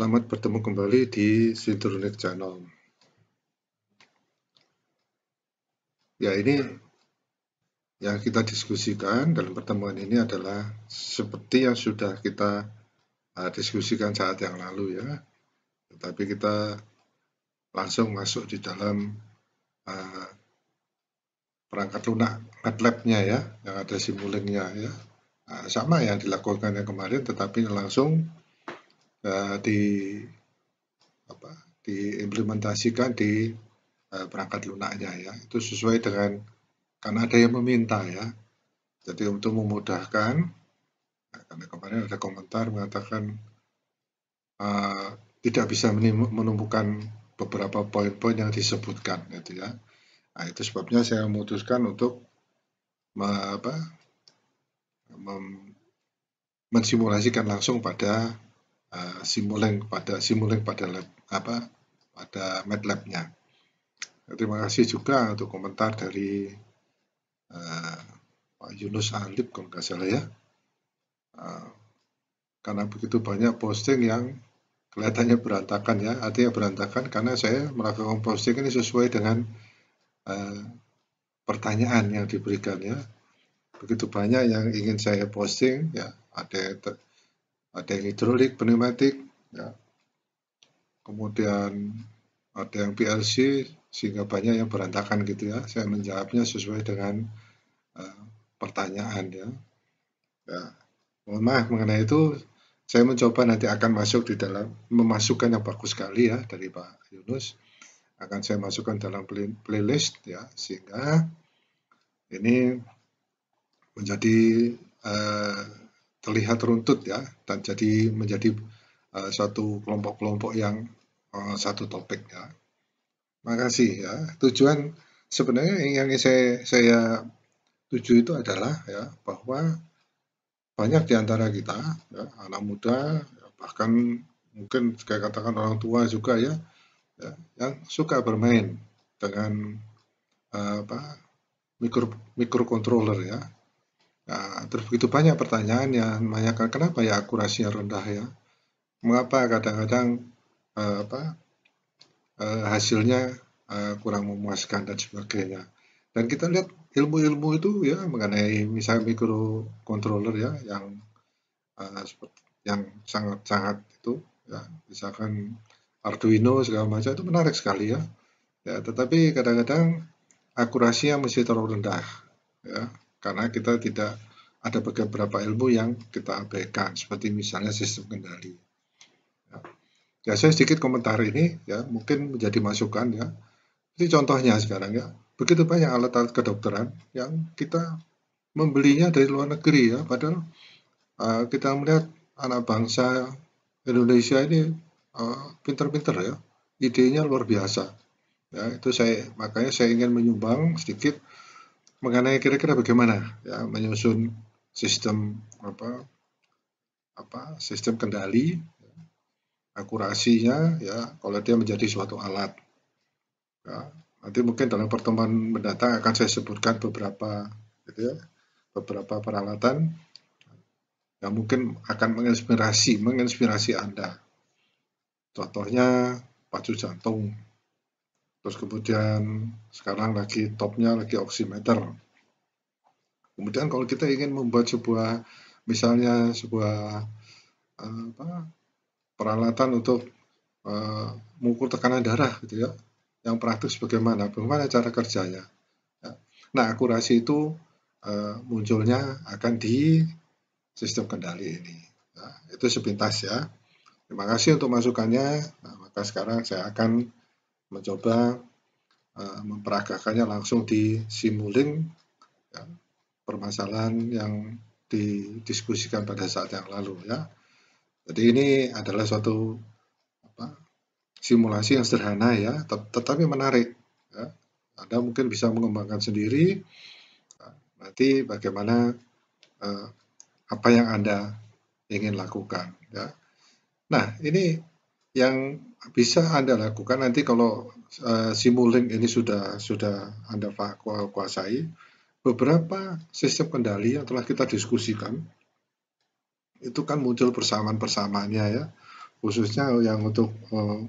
Selamat bertemu kembali di Synchronic Channel. Ya, ini yang kita diskusikan dalam pertemuan ini adalah seperti yang sudah kita uh, diskusikan saat yang lalu ya. Tetapi kita langsung masuk di dalam uh, perangkat lunak MATLAB-nya ya, yang ada simulingnya ya. Nah, sama yang dilakukan yang kemarin, tetapi langsung uh, di apa diimplementasikan di uh, perangkat lunaknya ya. Itu sesuai dengan karena ada yang meminta ya. Jadi untuk memudahkan, nah, karena kemarin ada komentar mengatakan uh, tidak bisa menumbuhkan beberapa poin-poin yang disebutkan gitu ya. Nah, itu sebabnya saya memutuskan untuk me, apa, mensimulasikan langsung pada uh, simuling pada simuling pada lab, apa pada MATLAB-nya. Terima kasih juga untuk komentar dari uh, Pak Yunus Alip kalau nggak salah ya. Uh, karena begitu banyak posting yang kelihatannya berantakan ya, artinya berantakan karena saya melakukan posting ini sesuai dengan uh, pertanyaan yang diberikan ya. Begitu banyak yang ingin saya posting ya, ada ada yang hidrolik, pneumatik, ya. kemudian ada yang PLC, sehingga banyak yang berantakan gitu ya. Saya menjawabnya sesuai dengan uh, pertanyaan ya. ya. Mohon maaf mengenai itu, saya mencoba nanti akan masuk di dalam memasukkan yang bagus sekali ya dari Pak Yunus akan saya masukkan dalam play, playlist ya sehingga ini menjadi uh, terlihat runtut ya dan jadi menjadi uh, satu kelompok-kelompok yang uh, satu topik ya. Makasih ya. Tujuan sebenarnya yang saya saya tuju itu adalah ya bahwa banyak di antara kita ya, anak muda ya, bahkan mungkin kayak katakan orang tua juga ya, ya yang suka bermain dengan uh, apa mikro mikrocontroller ya Nah, begitu banyak pertanyaan yang menanyakan kenapa ya akurasinya rendah ya? Mengapa kadang-kadang uh, apa uh, hasilnya uh, kurang memuaskan dan sebagainya. Dan kita lihat ilmu-ilmu itu ya mengenai misalnya microcontroller ya yang uh, yang sangat-sangat itu ya misalkan Arduino segala macam itu menarik sekali ya. Ya, tetapi kadang-kadang akurasinya masih terlalu rendah ya karena kita tidak ada beberapa ilmu yang kita abaikan seperti misalnya sistem kendali. Ya, ya saya sedikit komentar ini ya mungkin menjadi masukan ya. Ini contohnya sekarang ya begitu banyak alat-alat kedokteran yang kita membelinya dari luar negeri ya padahal uh, kita melihat anak bangsa Indonesia ini uh, pinter-pinter ya idenya luar biasa ya itu saya makanya saya ingin menyumbang sedikit mengenai kira-kira bagaimana ya menyusun sistem apa apa sistem kendali ya, akurasinya ya kalau dia menjadi suatu alat. Ya, nanti mungkin dalam pertemuan mendatang akan saya sebutkan beberapa gitu ya beberapa peralatan yang mungkin akan menginspirasi menginspirasi anda. Contohnya pacu jantung Terus kemudian sekarang lagi topnya lagi oximeter. Kemudian kalau kita ingin membuat sebuah misalnya sebuah uh, apa, peralatan untuk uh, mengukur tekanan darah gitu ya, yang praktis bagaimana, bagaimana cara kerjanya. Ya. Nah akurasi itu uh, munculnya akan di sistem kendali ini. Nah, itu sepintas ya. Terima kasih untuk masukannya. Nah, maka sekarang saya akan mencoba uh, memperagakannya langsung di Simuling ya, permasalahan yang didiskusikan pada saat yang lalu ya. Jadi ini adalah suatu apa, simulasi yang sederhana ya, tet tetapi menarik. Ya. Anda mungkin bisa mengembangkan sendiri. Nah, nanti bagaimana uh, apa yang Anda ingin lakukan. Ya. Nah ini yang bisa Anda lakukan nanti kalau uh, Simulink ini sudah sudah Anda kuasai, beberapa sistem kendali yang telah kita diskusikan itu kan muncul persamaan-persamaannya ya. khususnya yang untuk uh,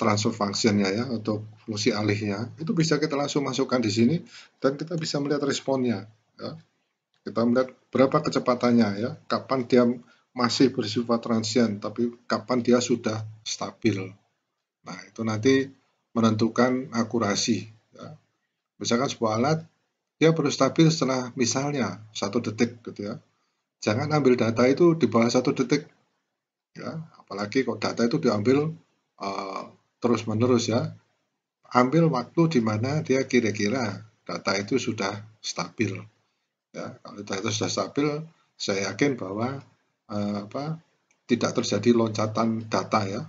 transfer functionnya ya untuk fungsi alihnya itu bisa kita langsung masukkan di sini dan kita bisa melihat responnya ya. kita melihat berapa kecepatannya ya kapan dia masih bersifat transient tapi kapan dia sudah stabil. Nah itu nanti menentukan akurasi ya. misalkan sebuah alat dia baru stabil setelah misalnya satu detik gitu ya. Jangan ambil data itu di bawah satu detik ya. Apalagi kalau data itu diambil uh, terus menerus ya. Ambil waktu di mana dia kira-kira data itu sudah stabil ya. Kalau data itu sudah stabil saya yakin bahwa uh, apa tidak terjadi loncatan data ya,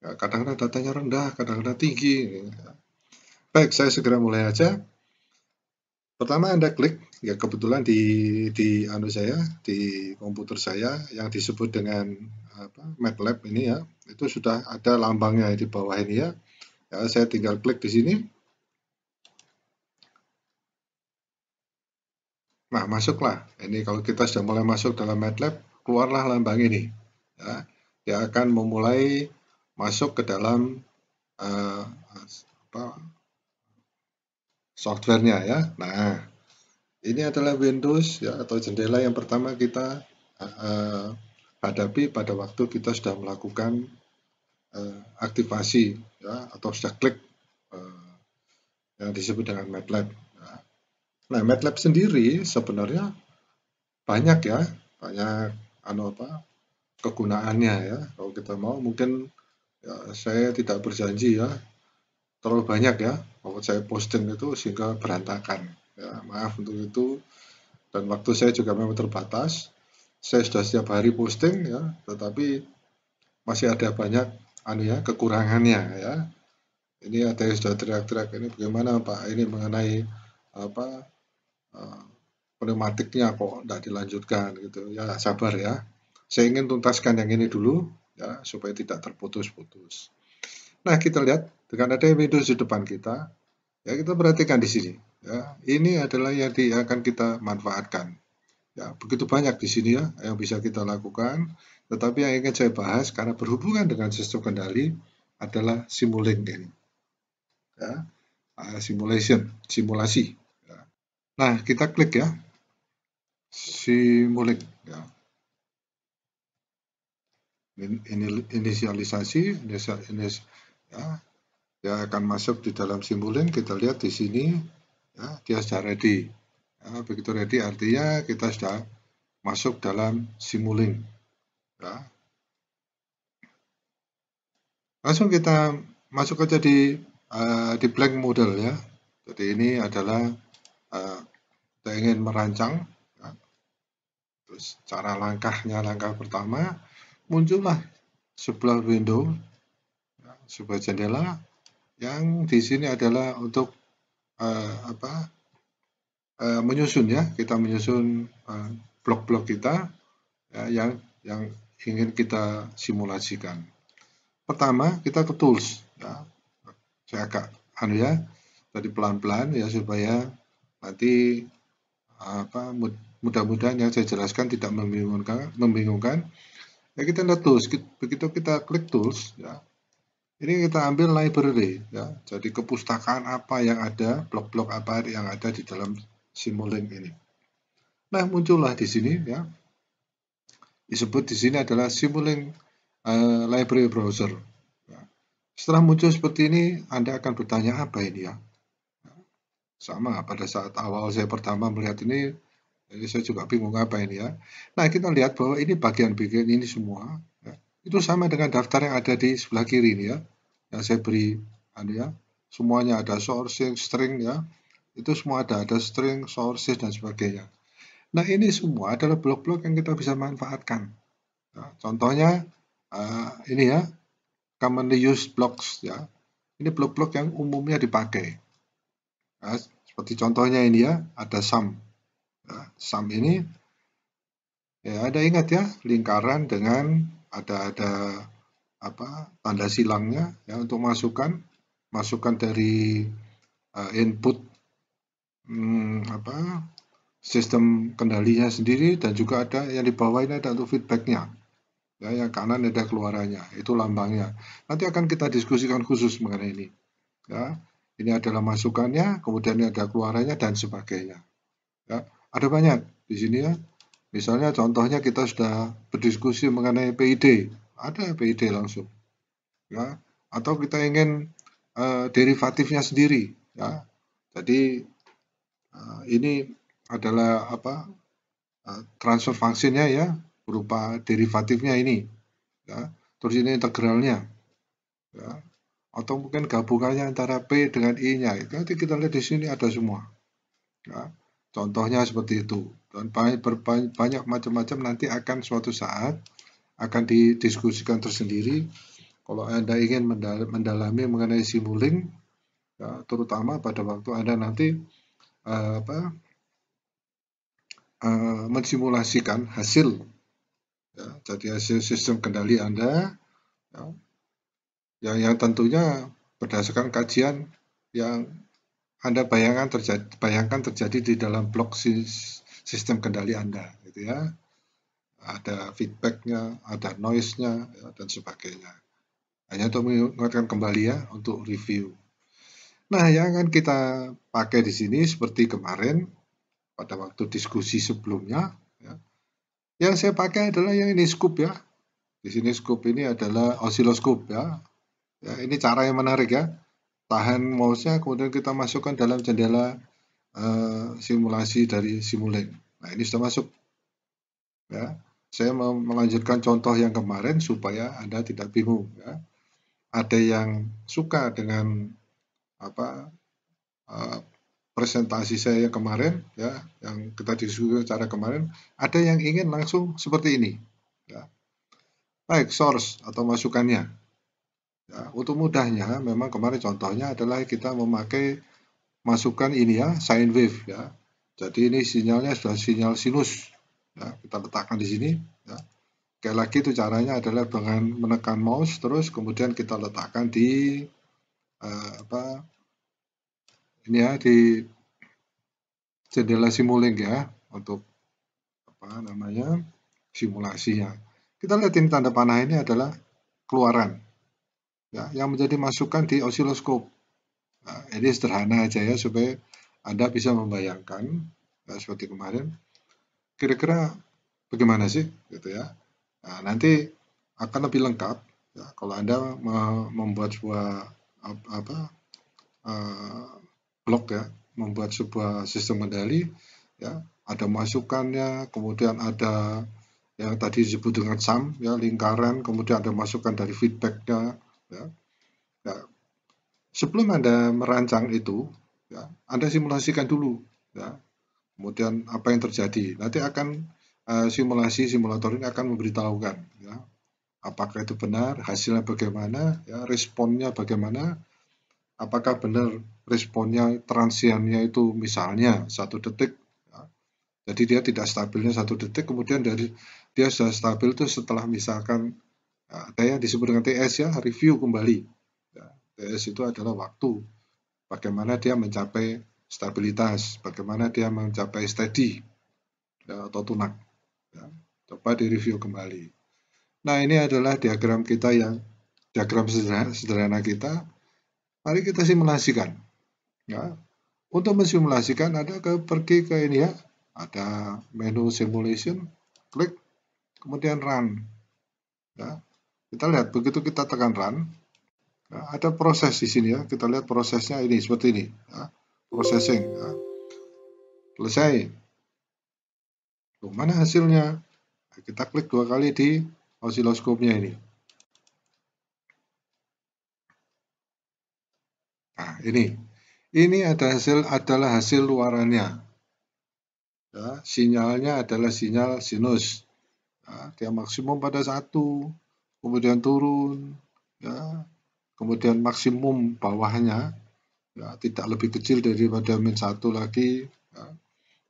ya kadang-kadang datanya rendah kadang-kadang tinggi. Baik saya segera mulai aja. Pertama anda klik ya kebetulan di di anu saya di komputer saya yang disebut dengan apa MATLAB ini ya. Itu sudah ada lambangnya di bawah ini ya. ya saya tinggal klik di sini. Nah masuklah. Ini kalau kita sudah mulai masuk dalam MATLAB keluarlah lambang ini ya dia akan memulai masuk ke dalam uh, softwarenya ya nah ini adalah Windows ya atau jendela yang pertama kita uh, hadapi pada waktu kita sudah melakukan uh, aktivasi ya atau sudah klik uh, yang disebut dengan MATLAB. Ya. Nah, MATLAB sendiri sebenarnya banyak ya, banyak anu apa kegunaannya ya. Kalau kita mau mungkin ya, saya tidak berjanji ya terlalu banyak ya kalau saya posting itu sehingga berantakan. Ya maaf untuk itu. Dan waktu saya juga memang terbatas. Saya sudah setiap hari posting ya tetapi masih ada banyak anu ya kekurangannya ya. Ini ada yang sudah teriak-teriak ini bagaimana Pak ini mengenai apa uh, pneumatiknya kok tidak dilanjutkan gitu ya sabar ya saya ingin tuntaskan yang ini dulu ya supaya tidak terputus-putus nah kita lihat dengan ada Windows di depan kita ya kita perhatikan di sini Ya, ini adalah yang di, akan kita manfaatkan. Ya, begitu banyak di sini ya yang bisa kita lakukan. Tetapi yang ingin saya bahas karena berhubungan dengan sistem kendali adalah simulink ini. Ya, simulation, simulasi. Ya. Nah, kita klik ya, simulink. Ya. Ini inisialisasi, inisial, inis, ya, dia akan masuk di dalam simulink. Kita lihat di sini ya, dia sudah ready. Ya, begitu ready artinya kita sudah masuk dalam simulink. Ya. Langsung kita masuk aja di uh, di blank model ya. Jadi ini adalah uh, kita ingin merancang. Ya. Terus cara langkahnya langkah pertama muncullah sebelah window, ya, sebuah jendela yang di sini adalah untuk uh, apa uh, menyusun ya kita menyusun uh, blok-blok kita ya, yang yang ingin kita simulasikan. Pertama kita ke tools ya. Saya agak anu ya tadi pelan-pelan ya supaya nanti apa mudah-mudahan yang saya jelaskan tidak membingungkan membingungkan ya kita lihat tools begitu kita klik tools ya ini kita ambil library ya. Jadi kepustakaan apa yang ada, blok-blok apa yang ada di dalam Simulink ini. Nah, muncullah di sini ya. Disebut di sini adalah Simulink uh, Library Browser. Ya. Setelah muncul seperti ini, Anda akan bertanya apa ini ya? Sama pada saat awal saya pertama melihat ini, jadi saya juga bingung apa ini ya. Nah, kita lihat bahwa ini bagian-bagian ini semua itu sama dengan daftar yang ada di sebelah kiri ini ya. Yang saya beri anu ya semuanya ada sourcing string ya. Itu semua ada ada string sources dan sebagainya. Nah ini semua adalah blok-blok yang kita bisa manfaatkan. Nah, contohnya uh, ini ya commonly used blocks ya. Ini blok-blok yang umumnya dipakai. Nah, seperti contohnya ini ya ada sum. ya, sum ini ya ada ingat ya lingkaran dengan ada ada apa tanda silangnya ya untuk masukkan masukkan dari uh, input hmm, apa sistem kendalinya sendiri dan juga ada yang di bawah ini ada untuk feedbacknya Ya, yang kanan ada keluarannya, itu lambangnya. Nanti akan kita diskusikan khusus mengenai ini. Ya, ini adalah masukannya, kemudian ini ada keluarannya dan sebagainya. Ya, ada banyak di sini ya. Misalnya contohnya kita sudah berdiskusi mengenai PID, ada PID langsung. Ya, atau kita ingin uh, derivatifnya sendiri, ya. Jadi uh, ini adalah apa? Uh, transfer fungsinya ya, berupa derivatifnya ini ya terus ini integralnya ya atau mungkin gabungannya antara P dengan I-nya nanti kita lihat di sini ada semua ya contohnya seperti itu. Dan banyak, macam-macam nanti akan suatu saat akan didiskusikan tersendiri. Kalau Anda ingin mendalami mengenai simuling ya, terutama pada waktu Anda nanti uh, apa uh, mensimulasikan hasil Ya, jadi hasil sistem kendali Anda ya, yang, yang tentunya berdasarkan kajian yang Anda bayangkan terjadi, bayangkan terjadi di dalam blok sistem kendali Anda, gitu ya. Ada feedbacknya, ada noise-nya, ya, dan sebagainya. Hanya untuk mengingatkan kembali ya, untuk review. Nah, yang akan kita pakai di sini seperti kemarin pada waktu diskusi sebelumnya, ya, yang saya pakai adalah yang ini scoop ya. Di sini scoop ini adalah oscilloscope ya. ya ini cara yang menarik ya. Tahan mouse-nya kemudian kita masukkan dalam jendela uh, simulasi dari Simulink. Nah, ini sudah masuk. Ya. Saya mau melanjutkan contoh yang kemarin supaya Anda tidak bingung ya. Ada yang suka dengan apa uh, presentasi saya yang kemarin ya yang kita diskusikan secara kemarin ada yang ingin langsung seperti ini ya. baik source atau masukannya ya, untuk mudahnya memang kemarin contohnya adalah kita memakai masukan ini ya sine wave ya. Jadi ini sinyalnya sudah sinyal sinus. Ya kita letakkan di sini ya. Sekali lagi itu caranya adalah dengan menekan mouse terus kemudian kita letakkan di uh, apa ini ya di jendela simulink ya untuk apa namanya simulasinya. Kita lihat ini tanda panah ini adalah keluaran ya yang menjadi masukan di osiloskop. Nah, ini sederhana aja ya supaya Anda bisa membayangkan ya, seperti kemarin. Kira-kira bagaimana sih gitu ya. Nah, nanti akan lebih lengkap ya kalau Anda membuat sebuah apa uh, blog ya, membuat sebuah sistem kendali ya, ada masukannya, kemudian ada yang tadi disebut dengan sum ya, lingkaran, kemudian ada masukan dari feedbacknya ya. ya. Sebelum Anda merancang itu, ya, Anda simulasikan dulu ya. Kemudian apa yang terjadi? Nanti akan uh, simulasi simulator ini akan memberitahukan ya apakah itu benar, hasilnya bagaimana, ya, responnya bagaimana, apakah benar responnya transiennya itu misalnya satu detik ya. jadi dia tidak stabilnya satu detik kemudian dari dia sudah stabil itu setelah misalkan ada yang disebut dengan TS ya review kembali ya, TS itu adalah waktu bagaimana dia mencapai stabilitas bagaimana dia mencapai steady ya, atau tunak ya. coba direview kembali nah ini adalah diagram kita yang diagram sederhana, sederhana kita Mari kita simulasikan. Ya. Untuk mensimulasikan ada ke pergi ke ini ya. Ada menu simulation, klik, kemudian run. Ya. Kita lihat begitu kita tekan run, ya, ada proses di sini ya. Kita lihat prosesnya ini seperti ini. Ya. Processing. Ya. Selesai. Tuh, mana hasilnya? Kita klik dua kali di osiloskopnya ini. Nah, ini. Ini ada hasil adalah hasil luarannya. Ya, sinyalnya adalah sinyal sinus. Ya, dia maksimum pada satu, kemudian turun, ya, kemudian maksimum bawahnya, ya, tidak lebih kecil daripada min satu lagi. Ya.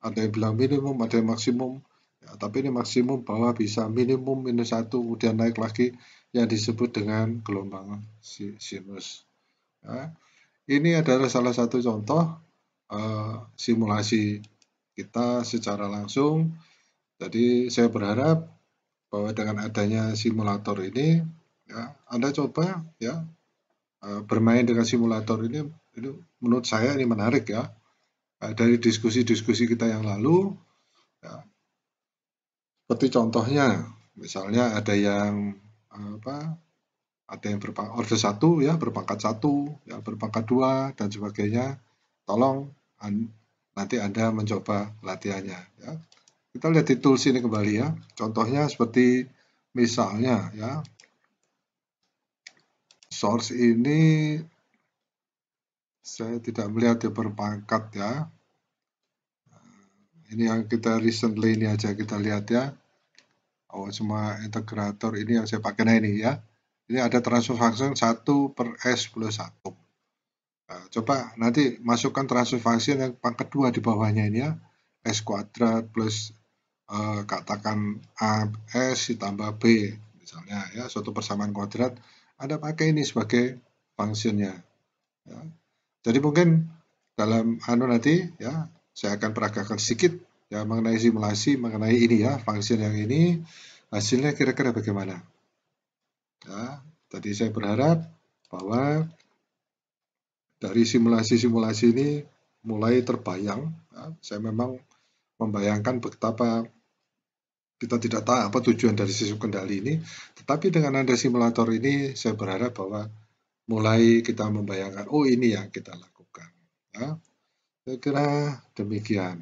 Ada yang bilang minimum, ada yang maksimum. Ya, tapi ini maksimum bawah bisa minimum minus satu, kemudian naik lagi yang disebut dengan gelombang sinus. Ya. Ini adalah salah satu contoh uh, simulasi kita secara langsung. Jadi saya berharap bahwa dengan adanya simulator ini ya Anda coba ya uh, bermain dengan simulator ini ini menurut saya ini menarik ya. Uh, dari diskusi-diskusi kita yang lalu ya, seperti contohnya misalnya ada yang apa ada yang berpangkat order satu ya berpangkat satu ya berpangkat dua dan sebagainya. Tolong an, nanti anda mencoba latihannya ya kita lihat di tools ini kembali ya. Contohnya seperti misalnya ya. Source ini saya tidak melihat dia berpangkat ya. Ini yang kita recently ini aja kita lihat ya. Oh, semua integrator ini yang saya pakai nah ini ya. Ini ada transfer function 1 per S plus 1. Nah, coba nanti masukkan transfer function yang pangkat 2 di bawahnya ini ya. S kuadrat plus uh, katakan A S ditambah B. Misalnya ya suatu persamaan kuadrat Anda pakai ini sebagai fungsinya ya. jadi mungkin dalam anu nanti ya saya akan peragakan sedikit ya mengenai simulasi mengenai ini ya fungsi yang ini. Hasilnya kira-kira bagaimana? Ya tadi saya berharap bahwa dari simulasi-simulasi ini mulai terbayang ya, saya memang membayangkan betapa kita tidak tahu apa tujuan dari sistem kendali ini. Tetapi dengan ada simulator ini, saya berharap bahwa mulai kita membayangkan, oh ini yang kita lakukan. Ya. Saya kira demikian.